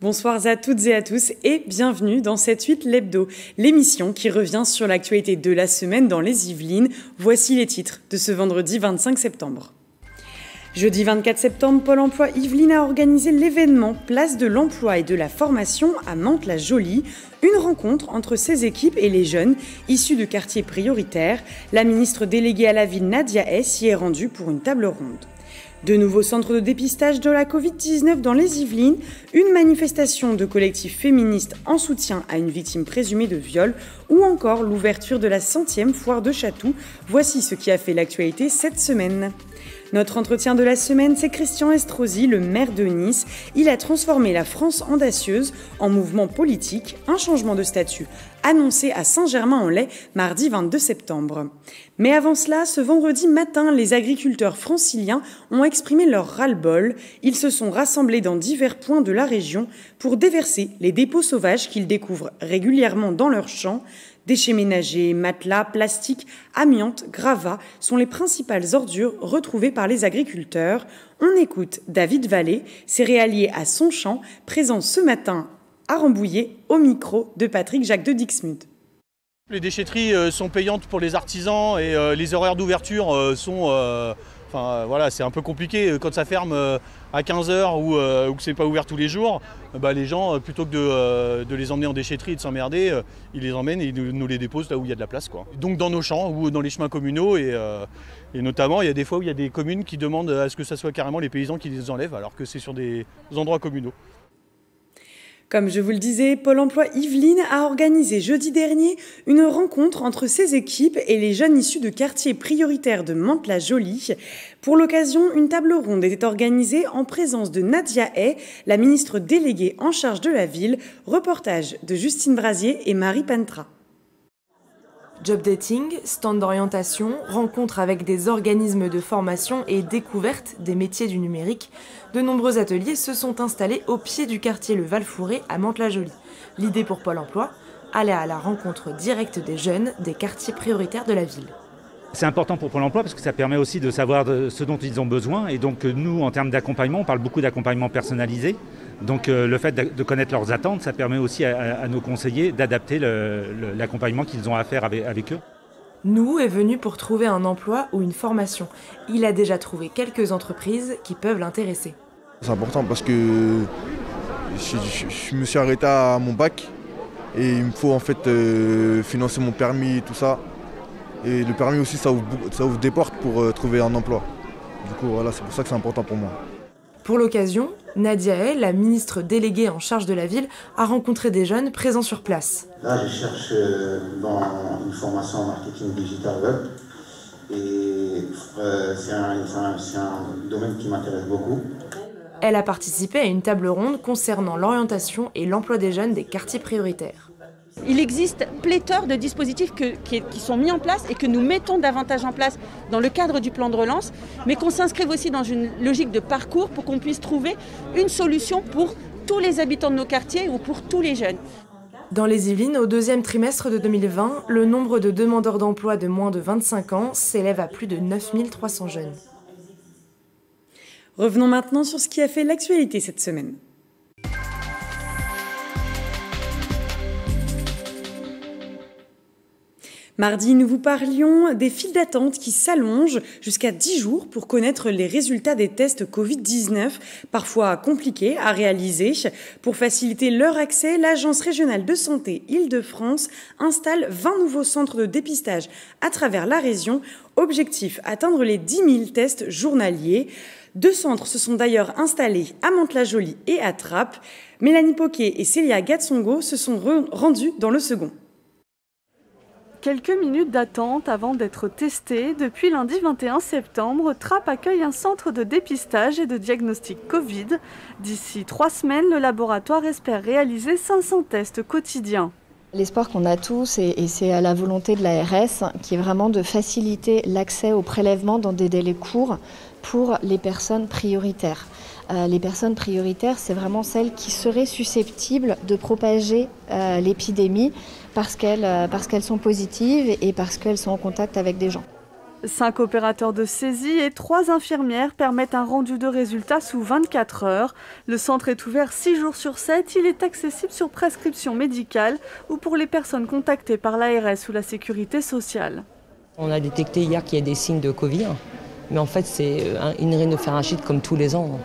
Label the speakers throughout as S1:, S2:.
S1: Bonsoir à toutes et à tous et bienvenue dans cette 8 l'hebdo, l'émission qui revient sur l'actualité de la semaine dans les Yvelines. Voici les titres de ce vendredi 25 septembre. Jeudi 24 septembre, Pôle emploi Yvelines a organisé l'événement Place de l'emploi et de la formation à Mantes-la-Jolie, une rencontre entre ses équipes et les jeunes issus de quartiers prioritaires. La ministre déléguée à la ville Nadia S y est rendue pour une table ronde. De nouveaux centres de dépistage de la Covid-19 dans les Yvelines, une manifestation de collectifs féministes en soutien à une victime présumée de viol ou encore l'ouverture de la centième foire de Chatou. Voici ce qui a fait l'actualité cette semaine. Notre entretien de la semaine, c'est Christian Estrosi, le maire de Nice. Il a transformé la France audacieuse en mouvement politique, un changement de statut annoncé à Saint-Germain-en-Laye mardi 22 septembre. Mais avant cela, ce vendredi matin, les agriculteurs franciliens ont exprimé leur ras-le-bol. Ils se sont rassemblés dans divers points de la région pour déverser les dépôts sauvages qu'ils découvrent régulièrement dans leurs champs. Déchets ménagers, matelas, plastiques, amiantes, gravats sont les principales ordures retrouvées par les agriculteurs. On écoute David Vallée, céréalier à son champ, présent ce matin à Rambouillet au micro de Patrick Jacques de Dixmude.
S2: Les déchetteries euh, sont payantes pour les artisans et euh, les horaires d'ouverture euh, sont Enfin voilà, c'est un peu compliqué quand ça ferme à 15h ou, que c'est pas ouvert tous les jours. Bah, les gens, plutôt que de, les emmener en déchetterie et de s'emmerder, ils les emmènent et nous, les déposent là où il y a de la place. Donc dans nos champs ou dans les chemins communaux et, et, notamment il y a des fois où il y a des communes qui demandent à ce que ce soit carrément les paysans qui les enlèvent alors que c'est sur des endroits communaux.
S1: Comme je vous le disais, Pôle emploi Yvelines a organisé jeudi dernier une rencontre entre ses équipes et les jeunes issus de quartiers prioritaires de Mantes-la-Jolie. Pour l'occasion, une table ronde était organisée en présence de Nadia Hay, la ministre déléguée en charge de la ville, reportage de Justine Brasier et Marie Pentra.
S3: Job dating, stand d'orientation, rencontres avec des organismes de formation et découverte des métiers du numérique, de nombreux ateliers se sont installés au pied du quartier Le Val-Fouré à Mantes-la-Jolie. L'idée pour Pôle emploi Aller à la rencontre directe des jeunes des quartiers prioritaires de la ville.
S4: C'est important pour Pôle emploi parce que ça permet aussi de savoir ce dont ils ont besoin. Et donc nous, en termes d'accompagnement, on parle beaucoup d'accompagnement personnalisé. Donc euh, le fait de connaître leurs attentes, ça permet aussi à, nos conseillers d'adapter l'accompagnement qu'ils ont à faire avec, eux.
S3: Nous est venu pour trouver un emploi ou une formation. Il a déjà trouvé quelques entreprises qui peuvent l'intéresser.
S5: C'est important parce que je, me suis arrêté à mon bac et il me faut en fait euh, financer mon permis et tout ça. Et le permis aussi, ça ouvre, des portes pour euh, trouver un emploi. Du coup, voilà, c'est pour ça que c'est important pour moi.
S3: Pour l'occasion, Nadia Hay, la ministre déléguée en charge de la ville, a rencontré des jeunes présents sur place.
S6: Là, je cherche euh, dans une formation en marketing digital web. Et euh, c'est un, domaine qui m'intéresse beaucoup.
S3: Elle a participé à une table ronde concernant l'orientation et l'emploi des jeunes des quartiers prioritaires.
S7: Il existe pléthore de dispositifs qui, sont mis en place et que nous mettons davantage en place dans le cadre du plan de relance, mais qu'on s'inscrive aussi dans une logique de parcours pour qu'on puisse trouver une solution pour tous les habitants de nos quartiers ou pour tous les jeunes.
S3: Dans les Yvelines, au deuxième trimestre de 2020, le nombre de demandeurs d'emploi de moins de 25 ans s'élève à plus de 9300 jeunes.
S1: Revenons maintenant sur ce qui a fait l'actualité cette semaine. Mardi, nous vous parlions des files d'attente qui s'allongent jusqu'à 10 jours pour connaître les résultats des tests Covid-19, parfois compliqués à réaliser. Pour faciliter leur accès, l'Agence régionale de santé Île-de-France installe 20 nouveaux centres de dépistage à travers la région. Objectif, atteindre les 10 000 tests journaliers. Deux centres se sont d'ailleurs installés à Mantes-la-Jolie et à Trappes. Mélanie Poquet et Célia Gatsongo se sont rendus dans le second.
S8: Quelques minutes d'attente avant d'être testé. Depuis lundi 21 septembre, Trapp accueille un centre de dépistage et de diagnostic Covid. D'ici trois semaines, le laboratoire espère réaliser 500 tests quotidiens.
S9: L'espoir qu'on a tous, et c'est à la volonté de l'ARS, qui est vraiment de faciliter l'accès au prélèvement dans des délais courts pour les personnes prioritaires. Euh, les personnes prioritaires, c'est vraiment celles qui seraient susceptibles de propager euh, l'épidémie parce qu'elles euh, parce qu'elles sont positives et parce qu'elles sont en contact avec des gens.
S8: Cinq opérateurs de saisie et trois infirmières permettent un rendu de résultats sous 24 heures. Le centre est ouvert 6 jours sur 7. Il est accessible sur prescription médicale ou pour les personnes contactées par l'ARS ou la sécurité sociale.
S10: On a détecté hier qu'il y a des signes de Covid, mais en fait c'est une rhinopharyngite comme tous les ans.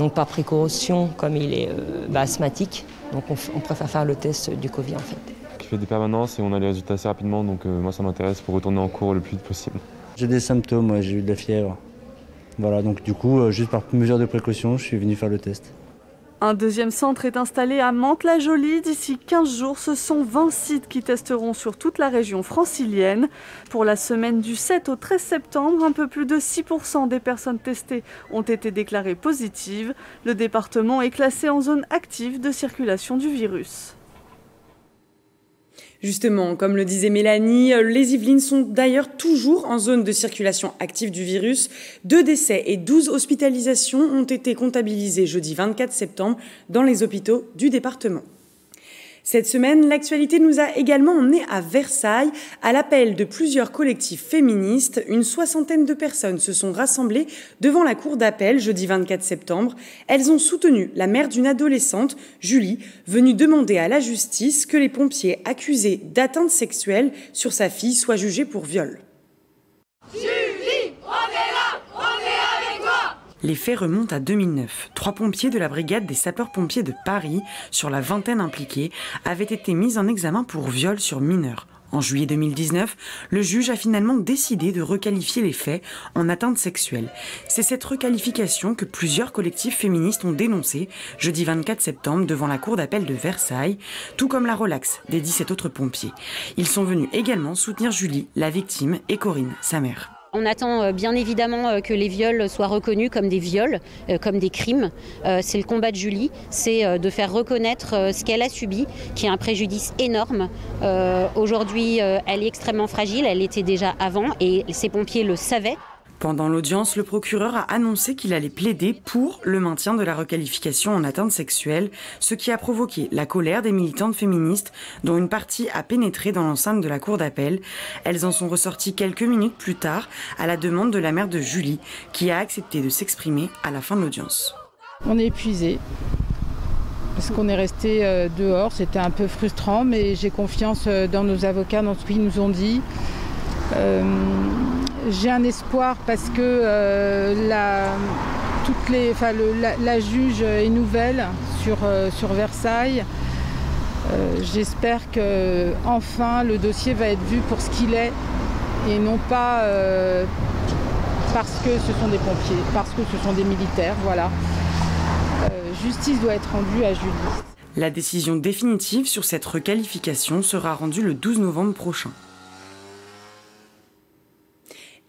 S10: Donc par précaution, comme il est euh, bah, asthmatique, donc on, préfère faire le test du Covid en fait.
S11: Je fais des permanences et on a les résultats assez rapidement, donc euh, moi ça m'intéresse pour retourner en cours le plus vite possible.
S12: J'ai des symptômes, j'ai eu de la fièvre. Voilà, donc du coup, euh, juste par mesure de précaution, je suis venu faire le test.
S8: Un deuxième centre est installé à Mantes-la-Jolie. D'ici 15 jours, ce sont 20 sites qui testeront sur toute la région francilienne. Pour la semaine du 7 au 13 septembre, un peu plus de 6% des personnes testées ont été déclarées positives. Le département est classé en zone active de circulation du virus.
S1: Justement, comme le disait Mélanie, euh, les Yvelines sont d'ailleurs toujours en zone de circulation active du virus. Deux décès et 12 hospitalisations ont été comptabilisés jeudi 24 septembre dans les hôpitaux du département. Cette semaine, l'actualité nous a également emmenés à Versailles. À l'appel de plusieurs collectifs féministes, une soixantaine de personnes se sont rassemblées devant la cour d'appel jeudi 24 septembre. Elles ont soutenu la mère d'une adolescente, Julie, venue demander à la justice que les pompiers accusés d'atteinte sexuelle sur sa fille soient jugés pour viol. Les faits remontent à 2009. Trois pompiers de la brigade des sapeurs-pompiers de Paris, sur la vingtaine impliqués, avaient été mis en examen pour viol sur mineur. En juillet 2019, le juge a finalement décidé de requalifier les faits en atteinte sexuelle. C'est cette requalification que plusieurs collectifs féministes ont dénoncée jeudi 24 septembre devant la cour d'appel de Versailles, tout comme la relaxe des 17 autres pompiers. Ils sont venus également soutenir Julie, la victime, et Corinne, sa mère.
S13: On attend euh, bien évidemment euh, que les viols soient reconnus comme des viols, euh, comme des crimes. C'est le combat de Julie, c'est de faire reconnaître ce qu'elle a subi, qui est un préjudice énorme. Aujourd'hui, elle est extrêmement fragile, elle était déjà avant et ces pompiers le savaient.
S1: Pendant l'audience, le procureur a annoncé qu'il allait plaider pour le maintien de la requalification en atteinte sexuelle, ce qui a provoqué la colère des militantes féministes, dont une partie a pénétré dans l'enceinte de la cour d'appel. Elles en sont ressorties quelques minutes plus tard à la demande de la mère de Julie, qui a accepté de s'exprimer à la fin de l'audience.
S14: On est épuisé parce qu'on est resté euh, dehors. C'était un peu frustrant, mais j'ai confiance euh, dans nos avocats, dans ce qu'ils nous ont dit. Euh, j'ai un espoir parce que euh, la, les, la, juge est nouvelle sur, euh, sur Versailles. Euh, j'espère que enfin le dossier va être vu pour ce qu'il est et non pas parce que ce sont des pompiers, parce que ce sont des militaires. Voilà. justice doit être rendue à Julie.
S1: La décision définitive sur cette requalification sera rendue le 12 novembre prochain.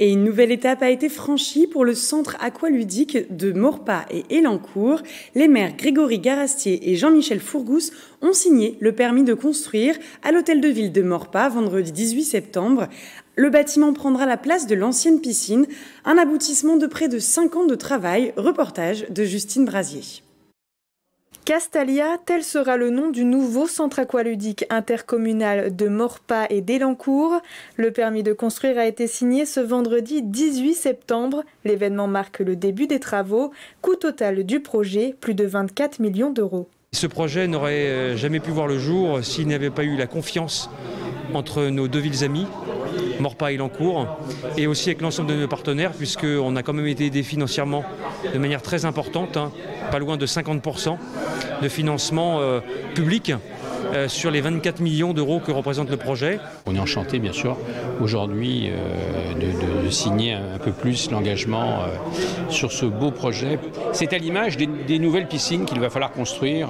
S1: Et une nouvelle étape a été franchie pour le centre aqualudique de Morpas et Elancourt. Les maires Grégory Garastier et Jean-Michel Fourgous ont signé le permis de construire à l'hôtel de ville de Morpas vendredi 18 septembre. Le bâtiment prendra la place de l'ancienne piscine, un aboutissement de près de 5 ans de travail. Reportage de Justine Brasier.
S15: Castalia, tel sera le nom du nouveau centre aqualudique intercommunal de Morpas et d'Elancourt. Le permis de construire a été signé ce vendredi 18 septembre. L'événement marque le début des travaux. Coût total du projet, plus de 24 millions d'euros.
S16: Ce projet n'aurait euh, jamais pu voir le jour s'il n'y avait pas eu la confiance entre nos deux villes amies, Morpas et et aussi avec l'ensemble de nos partenaires, puisqu'on a quand même été aidés financièrement de manière très importante, hein, pas loin de 50% de financement euh, public euh, sur les 24 millions d'euros que représente le projet.
S17: On est enchanté bien sûr aujourd'hui euh, de, signer un peu plus l'engagement sur ce beau projet. C'est à l'image des, nouvelles piscines qu'il va falloir construire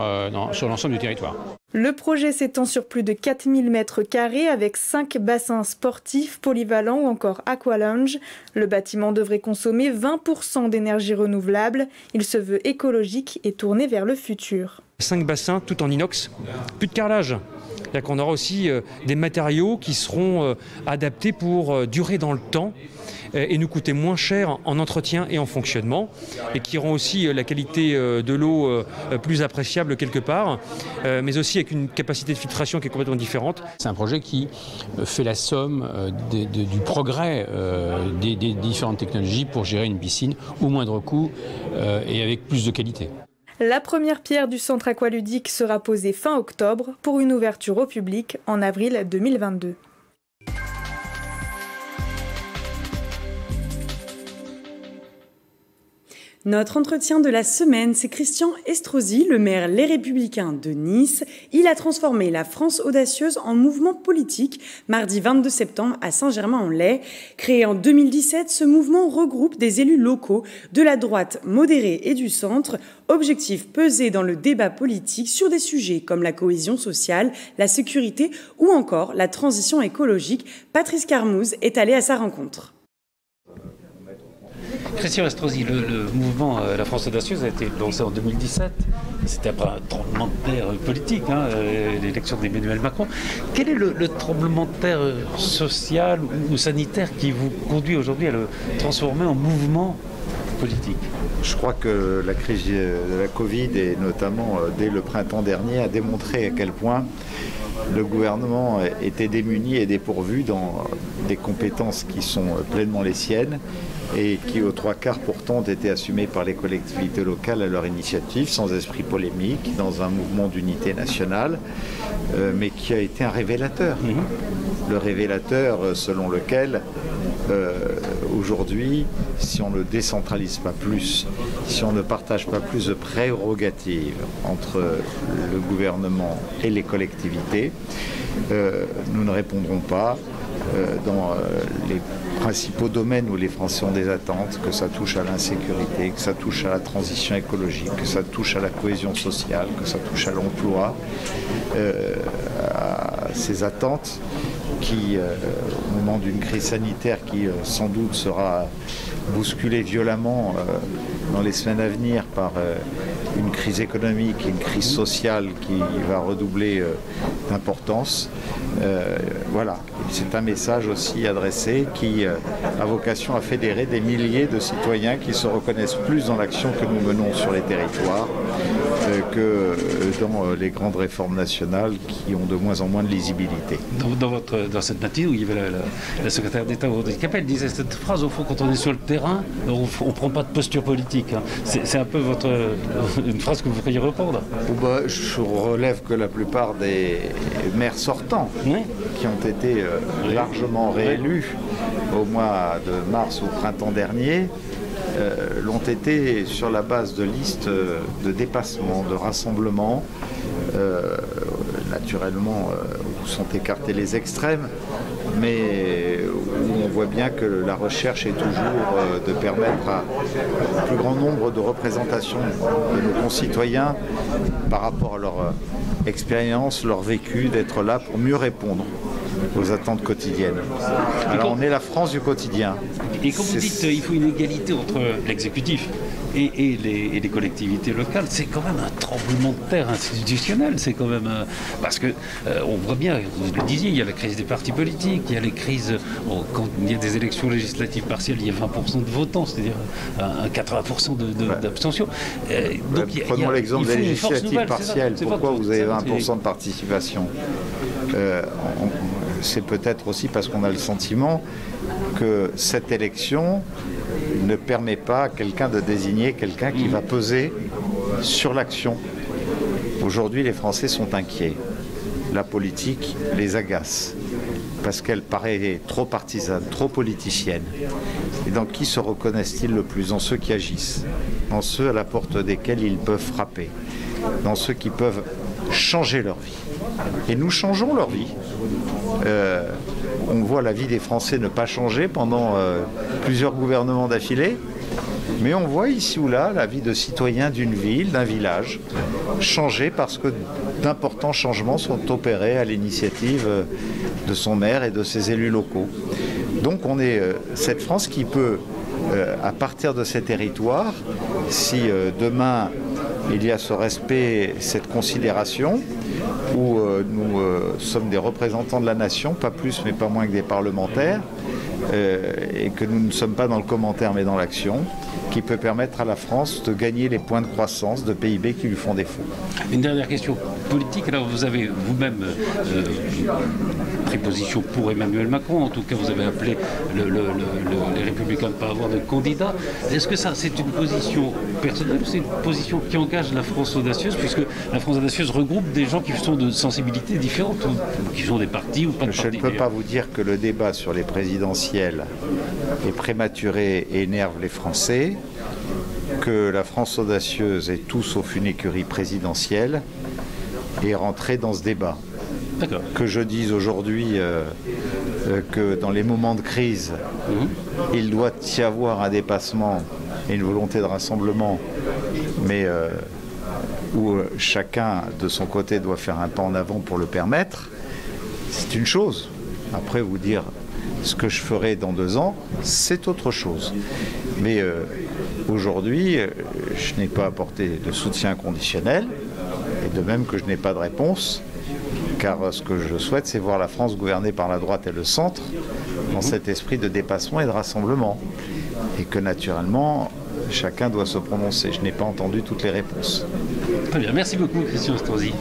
S17: sur l'ensemble du territoire.
S15: Le projet s'étend sur plus de 4000 mètres carrés avec 5 bassins sportifs, polyvalents ou encore aqualounge. Le bâtiment devrait consommer 20% d'énergie renouvelable. Il se veut écologique et tourné vers le futur.
S16: 5 bassins tout en inox, plus de carrelage. C'est-à-dire qu'on aura aussi des matériaux qui seront adaptés pour durer dans le temps et nous coûter moins cher en entretien et en fonctionnement, et qui rend aussi la qualité de l'eau plus appréciable quelque part, mais aussi avec une capacité de filtration qui est complètement différente.
S17: C'est un projet qui fait la somme du progrès des, des différentes technologies pour gérer une piscine au moindre coût et avec plus de qualité.
S15: La première pierre du centre aqualudique sera posée fin octobre pour une ouverture au public en avril 2022.
S1: Notre entretien de la semaine, c'est Christian Estrosi, le maire Les Républicains de Nice. Il a transformé la France audacieuse en mouvement politique mardi 22 septembre à Saint-Germain-en-Laye. Créé en 2017, ce mouvement regroupe des élus locaux de la droite modérée et du centre. Objectif peser dans le débat politique sur des sujets comme la cohésion sociale, la sécurité ou encore la transition écologique. Patrice Carmouze est allé à sa rencontre.
S18: Christian Estrosi, le, mouvement euh, La France audacieuse a été lancé en 2017. C'était après un tremblement de terre politique, hein, euh, l'élection d'Emmanuel Macron. Quel est le, tremblement de terre euh, social ou, sanitaire qui vous conduit aujourd'hui à le transformer en mouvement politique?
S19: Je crois que la crise de la Covid, et notamment dès le printemps dernier, a démontré à quel point le gouvernement était démuni et dépourvu dans des compétences qui sont pleinement les siennes et qui aux trois quarts pourtant ont été assumés par les collectivités locales à leur initiative, sans esprit polémique, dans un mouvement d'unité nationale, euh, mais qui a été un révélateur. Mhm. Le révélateur euh, selon lequel euh, aujourd'hui, si on ne décentralise pas plus, si on ne partage pas plus de prérogatives entre le gouvernement et les collectivités, nous ne répondrons pas dans les principaux domaines où les Français ont des attentes, que ça touche à l'insécurité, que ça touche à la transition écologique, que ça touche à la cohésion sociale, que ça touche à l'emploi, euh, à ces attentes qui, euh, au moment d'une crise sanitaire qui euh, sans doute sera bousculée violemment dans les semaines à venir par une crise économique et une crise sociale qui va redoubler d'importance, euh, voilà, c'est un message aussi adressé qui euh, a vocation à fédérer des milliers de citoyens qui se reconnaissent plus dans l'action que nous menons sur les territoires. euh, que dans les grandes réformes nationales qui ont de moins en moins de lisibilité.
S18: Dans, votre, dans cette matinée où il y avait la, secrétaire d'État elle disait cette phrase, au fond, quand on est sur le terrain, on ne prend pas de posture politique. Hein. C'est un peu votre, une phrase que vous pourriez répondre.
S19: Bah, je relève que la plupart des maires sortants qui ont été euh, largement réélus au mois de mars ou printemps dernier, euh, l'ont été sur la base de listes euh, de dépassement, de rassemblement, naturellement où sont écartés les extrêmes, mais où on voit bien que la recherche est toujours de permettre à un plus grand nombre de représentations de nos concitoyens par rapport à leur expérience, leur vécu, d'être là pour mieux répondre aux attentes quotidiennes. Alors on est la France du quotidien.
S18: Et quand vous dites qu'il faut une égalité entre l'exécutif et, les, collectivités locales, c'est quand même un tremblement de terre institutionnel. C'est quand même parce que euh, on voit bien, vous le disiez, il y a la crise des partis politiques, il y a les crises quand il y a des élections législatives partielles, il y a 20% de votants, c'est-à-dire un, 80% d'abstention.
S19: Euh, prenons l'exemple des législatives partielles. Pourquoi vous avez 20% de participation? Euh, C'est peut-être aussi parce qu'on a le sentiment que cette élection ne permet pas à quelqu'un de désigner quelqu'un qui va peser sur l'action. Aujourd'hui, les Français sont inquiets. La politique les agace parce qu'elle paraît trop partisane, trop politicienne. Et dans qui se reconnaissent-ils le plus Dans ceux qui agissent, dans ceux à la porte desquels ils peuvent frapper, dans ceux qui peuvent changer leur vie. Et nous changeons leur vie. Euh, on voit la vie des Français ne pas changer pendant euh, plusieurs gouvernements d'affilée. Mais on voit ici ou là la vie de citoyens d'une ville, d'un village, changer parce que d'importants changements sont opérés à l'initiative euh, de son maire et de ses élus locaux. Donc on est cette France qui peut, à partir de ces territoires, si demain il y a ce respect, cette considération, où euh, nous euh, sommes des représentants de la nation, pas plus mais pas moins que des parlementaires, euh, et que nous ne sommes pas dans le commentaire mais dans l'action, qui peut permettre à la France de gagner les points de croissance de PIB qui lui font défaut.
S18: Une dernière question politique. Alors vous avez vous-même pris position pour Emmanuel Macron. En tout cas, vous avez appelé le- le- le- le- les Républicains de ne pas avoir de candidat. Est-ce que ça, c'est une position personnelle ou c'est une position qui engage la France audacieuse, puisque la France audacieuse regroupe des gens qui sont de sensibilités différentes, ou qui sont des partis ou pas de
S19: Je
S18: partis
S19: ne peux pas vous dire que le débat sur les présidentielles est prématuré et énerve les Français, que la France audacieuse est tout sauf une écurie présidentielle est rentrée dans ce débat. Que je dise aujourd'hui euh, euh, que dans les moments de crise, il doit y avoir un dépassement et une volonté de rassemblement, mais euh, où euh, chacun de son côté doit faire un pas en avant pour le permettre, c'est une chose. Après, vous dire ce que je ferai dans deux ans, c'est autre chose. Mais euh, aujourd'hui, euh, je n'ai pas apporté de soutien conditionnel, et de même que je n'ai pas de réponse, car ce que je souhaite, c'est voir la France gouvernée par la droite et le centre, dans cet esprit de dépassement et de rassemblement. Et que naturellement, chacun doit se prononcer. Je n'ai pas entendu toutes les réponses.
S18: Très bien, merci beaucoup Christian Estrosi.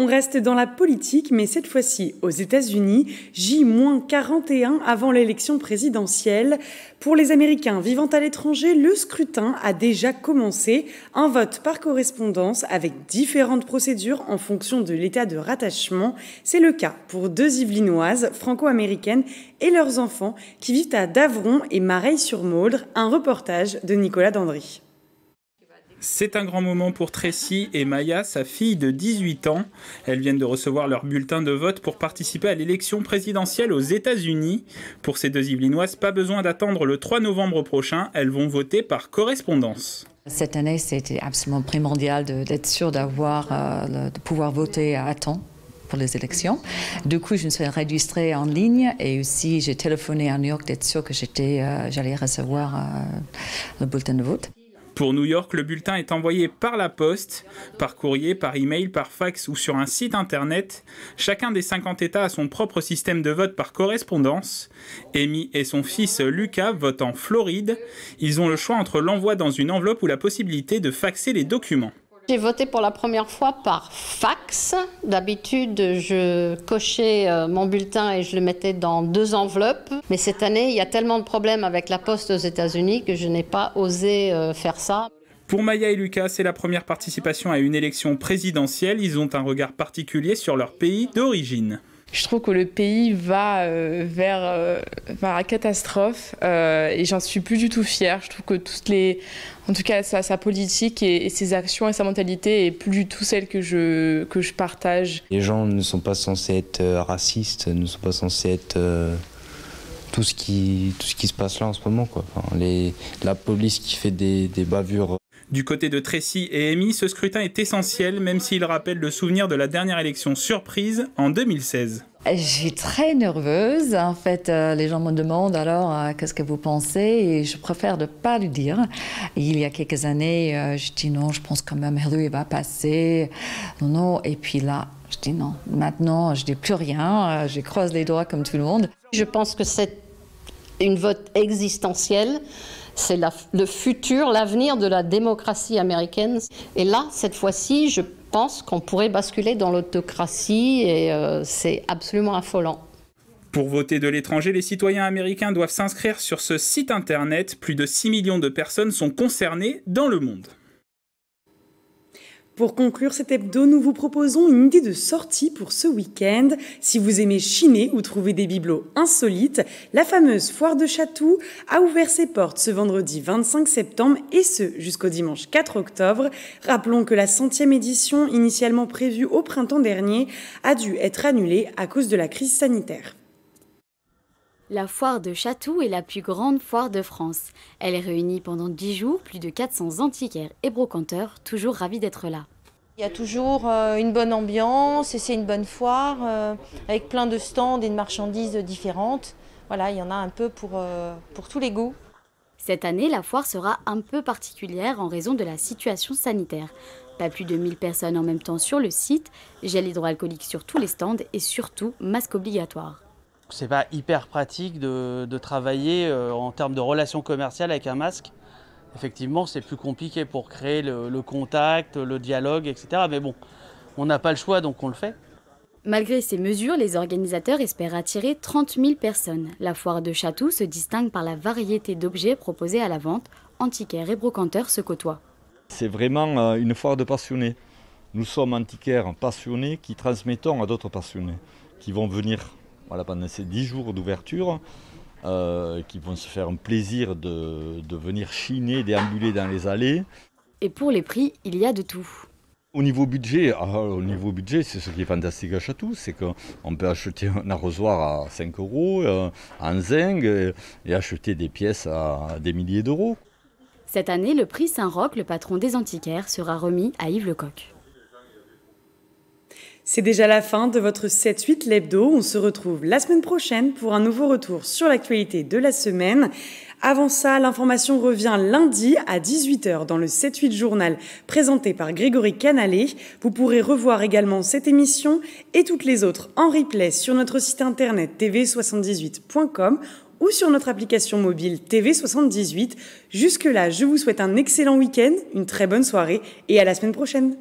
S1: On reste dans la politique, mais cette fois-ci aux États-Unis, J-41 avant l'élection présidentielle. Pour les Américains vivant à l'étranger, le scrutin a déjà commencé. Un vote par correspondance avec différentes procédures en fonction de l'état de rattachement. C'est le cas pour deux Yvelinoises franco-américaines et leurs enfants qui vivent à Davron et Mareil-sur-Maudre. Un reportage de Nicolas Dandry.
S20: C'est un grand moment pour Tracy et Maya, sa fille de 18 ans. Elles viennent de recevoir leur bulletin de vote pour participer à l'élection présidentielle aux États-Unis. Pour ces deux Yvelinoises, pas besoin d'attendre le 3 novembre prochain, elles vont voter par correspondance.
S21: Cette année, c'était absolument primordial d'être sûr d'avoir, euh, de pouvoir voter à temps pour les élections. Du coup, je me suis enregistrée en ligne et aussi j'ai téléphoné à New York d'être sûr que euh, j'allais recevoir euh, le bulletin de vote.
S20: Pour New York, le bulletin est envoyé par la poste, par courrier, par email, par fax ou sur un site internet. Chacun des 50 États a son propre système de vote par correspondance. Amy et son fils Lucas votent en Floride. Ils ont le choix entre l'envoi dans une enveloppe ou la possibilité de faxer les documents.
S22: J'ai voté pour la première fois par fax. D'habitude, je cochais euh, mon bulletin et je le mettais dans deux enveloppes. Mais cette année, il y a tellement de problèmes avec la poste aux États-Unis que je n'ai pas osé euh, faire ça.
S20: Pour Maya et Lucas, c'est la première participation à une élection présidentielle. Ils ont un regard particulier sur leur pays d'origine.
S23: Je trouve que le pays va euh, vers, euh, la catastrophe euh, et j'en suis plus du tout fière. Je trouve que toutes les, en tout cas sa, politique et, ses actions et sa mentalité est plus du tout celle que je, que je partage.
S24: Les gens ne sont pas censés être euh, racistes, ne sont pas censés être tout, ce qui, tout ce qui se passe là en ce moment. Quoi. La police qui fait des bavures.
S20: Du côté de Tracy et Amy, ce scrutin est essentiel, même s'il rappelle le souvenir de la dernière élection surprise en 2016.
S21: Je suis très nerveuse. En fait, euh, les gens me demandent alors euh, qu'est-ce que vous pensez? Et je préfère ne pas le dire. Il y a quelques années, euh, je dis non, je pense quand même Hillary va passer. Non, non. Et puis là, je dis non. Maintenant, je dis plus rien. Euh, je croise les doigts comme tout le monde.
S22: Je pense que c'est une vote existentielle. C'est le futur, l'avenir de la démocratie américaine. Et là, cette fois-ci, je pense qu'on pourrait basculer dans l'autocratie et euh, c'est absolument affolant.
S20: Pour voter de l'étranger, les citoyens américains doivent s'inscrire sur ce site internet. Plus de 6 millions de personnes sont concernées dans le monde.
S1: Pour conclure cet hebdo, nous vous proposons une idée de sortie pour ce week-end. Si vous aimez chiner ou trouver des bibelots insolites, la fameuse foire de Chatou a ouvert ses portes ce vendredi 25 septembre et ce jusqu'au dimanche 4 octobre. Rappelons que la centième édition, initialement prévue au printemps dernier, a dû être annulée à cause de la crise sanitaire.
S25: La foire de Chatou est la plus grande foire de France. Elle réunit pendant 10 jours plus de 400 antiquaires et brocanteurs, toujours ravis d'être là.
S26: Il y a toujours euh, une bonne ambiance et c'est une bonne foire euh, avec plein de stands et de marchandises différentes. Voilà, il y en a un peu pour, euh, pour tous les goûts.
S25: Cette année, la foire sera un peu particulière en raison de la situation sanitaire. Pas plus de 1000 personnes en même temps sur le site, gel hydroalcoolique sur tous les stands et surtout masque obligatoire.
S27: C'est pas hyper pratique de, travailler euh, en termes de relations commerciales avec un masque. Effectivement, c'est plus compliqué pour créer le, contact, le dialogue, etc. Mais bon, on n'a pas le choix, donc on le fait.
S25: Malgré ces mesures, les organisateurs espèrent attirer 30 000 personnes. La foire de Chatou se distingue par la variété d'objets proposés à la vente. Antiquaires et brocanteurs se côtoient.
S28: C'est vraiment euh, une foire de passionnés. Nous sommes antiquaires passionnés qui transmettons à d'autres passionnés, qui vont venir voilà, pendant ces 10 jours d'ouverture, euh, qui vont se faire un plaisir de, de venir chiner, déambuler dans les allées.
S25: Et pour les prix, il y a de tout.
S28: Au niveau budget, ah, au niveau budget, c'est ce qui est fantastique à Château, c'est qu'on peut acheter un arrosoir à 5 euros, euh, en zinc, et acheter des pièces à des milliers d'euros.
S25: Cette année, le prix Saint-Roch, le patron des antiquaires, sera remis à Yves Lecoq.
S1: C'est déjà la fin de votre 7-8 l'hebdo. On se retrouve la semaine prochaine pour un nouveau retour sur l'actualité de la semaine. Avant ça, l'information revient lundi à 18h dans le 7-8 journal présenté par Grégory Canalé. Vous pourrez revoir également cette émission et toutes les autres en replay sur notre site internet tv78.com ou sur notre application mobile TV78. Jusque-là, je vous souhaite un excellent week-end, une très bonne soirée et à la semaine prochaine.